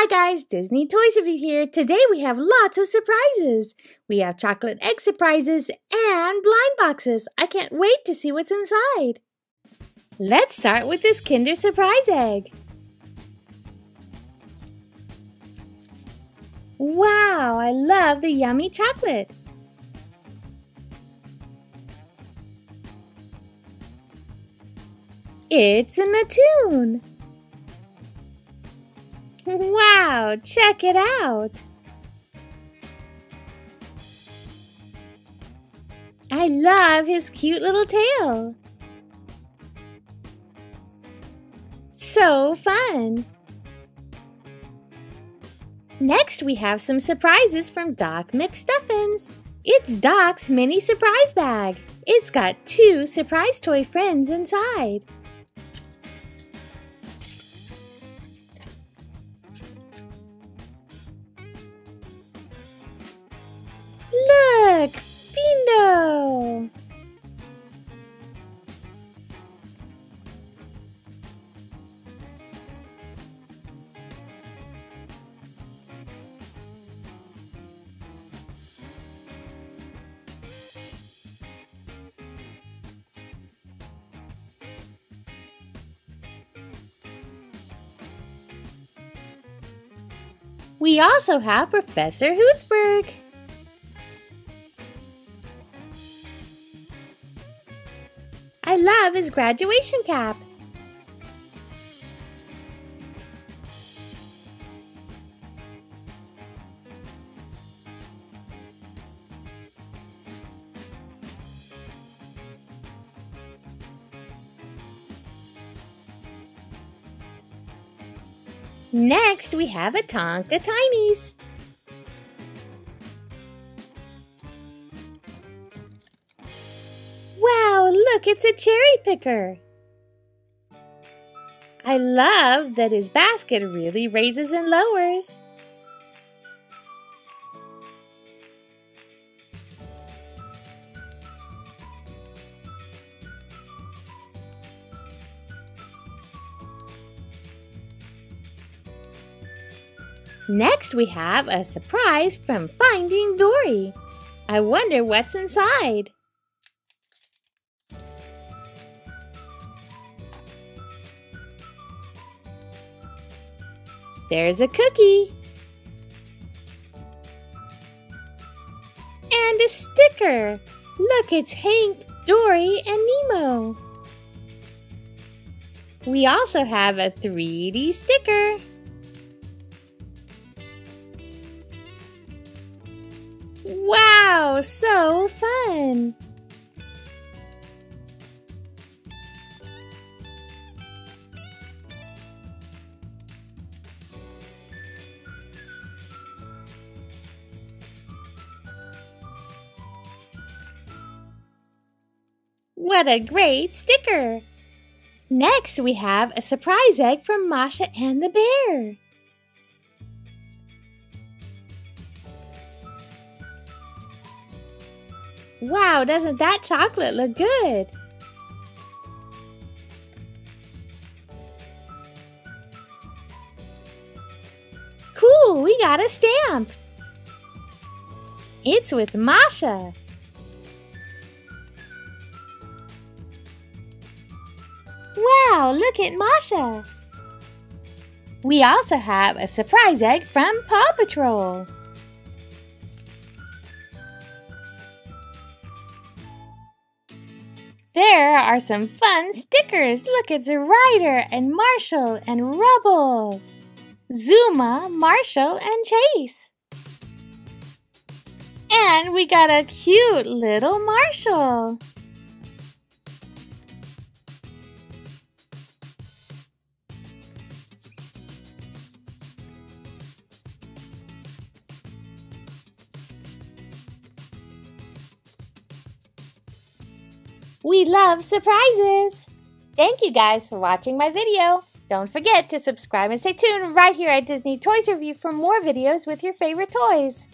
Hi guys, Disney Toys Review here. Today we have lots of surprises. We have chocolate egg surprises and blind boxes. I can't wait to see what's inside. Let's start with this Kinder Surprise egg. Wow, I love the yummy chocolate. It's a Natoon. Wow, check it out! I love his cute little tail. So fun! Next, we have some surprises from Doc McStuffins. It's Doc's mini surprise bag. It's got two surprise toy friends inside. We also have Professor Hootsburg. I love his graduation cap. Next, we have a Tonka Tinys. Wow, look, it's a cherry picker. I love that his basket really raises and lowers. Next, we have a surprise from Finding Dory. I wonder what's inside. There's a cookie. And a sticker. Look, it's Hank, Dory, and Nemo. We also have a 3D sticker. Wow, so fun! What a great sticker! Next, we have a surprise egg from Masha and the bear. Wow, doesn't that chocolate look good? Cool, we got a stamp. It's with Masha. Wow, look at Masha! We also have a surprise egg from Paw Patrol. There are some fun stickers. Look, it's Ryder and Marshall and Rubble. Zuma, Marshall, and Chase. And we got a cute little Marshall. We love surprises! Thank you guys for watching my video. Don't forget to subscribe and stay tuned right here at Disney Toys Review for more videos with your favorite toys.